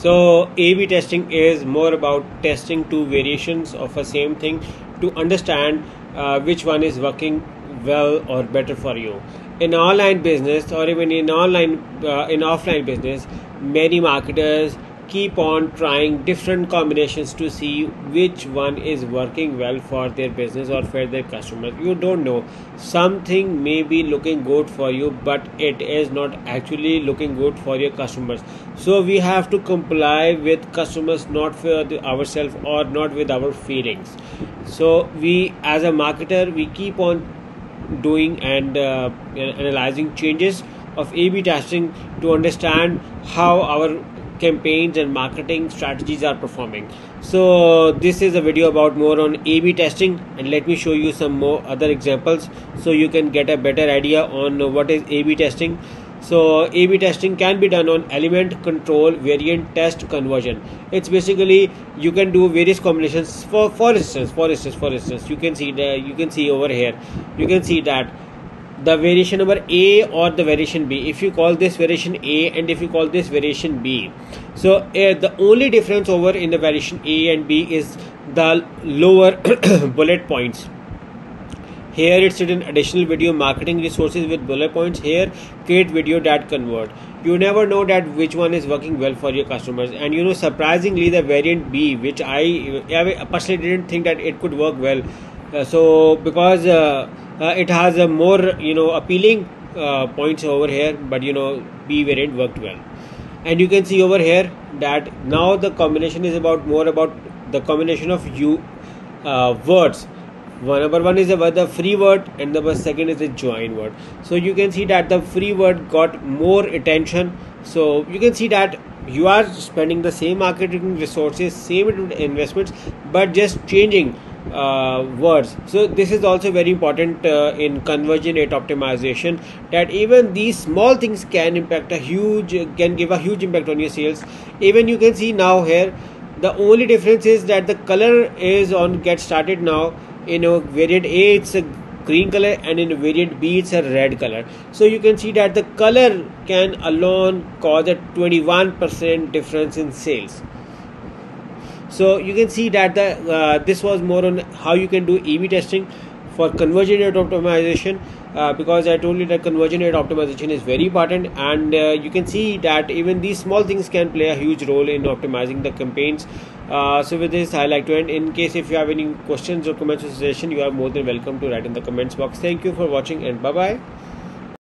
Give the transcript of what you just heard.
So A/B testing is more about testing two variations of a same thing to understand uh, which one is working well or better for you. In online business or even in online uh, in offline business, many marketers keep on trying different combinations to see which one is working well for their business or for their customers. You don't know. Something may be looking good for you but it is not actually looking good for your customers. So we have to comply with customers not for ourselves or not with our feelings. So we as a marketer we keep on doing and uh, analyzing changes of A/B testing to understand how our campaigns and marketing strategies are performing. So this is a video about more on A/B testing and let me show you some more other examples so you can get a better idea on what is A/B testing. So A/B testing can be done on element control variant test conversion. It's basically you can do various combinations for for instance for instance for instance you can see that you can see over here. You can see that the variation number a or the variation b. If you call this variation a and if you call this variation b. So uh, the only difference over in the variation a and b is the lower bullet points. Here it's written additional video marketing resources with bullet points. Here create video that convert. You never know that which one is working well for your customers. And you know surprisingly the variant b which i, I personally didn't think that it could work well so because uh, uh, it has a more you know appealing uh, points over here but you know b variant worked well. And you can see over here that now the combination is about more about the combination of you uh, words. One number one is about the free word and number second is the join word. So you can see that the free word got more attention. So you can see that you are spending the same marketing resources same investments but just changing uh, words. So this is also very important uh, in conversion rate optimization that even these small things can impact a huge can give a huge impact on your sales. Even you can see now here the only difference is that the color is on get started now in a variant a it's a green color and in variant b it's a red color. So you can see that the color can alone cause a 21% difference in sales so you can see that the uh, this was more on how you can do A/B testing for conversion rate optimization uh, because I told you that conversion rate optimization is very important and uh, you can see that even these small things can play a huge role in optimizing the campaigns. Uh, so with this I like to end. In case if you have any questions or comments or suggestion you are more than welcome to write in the comments box. Thank you for watching and bye bye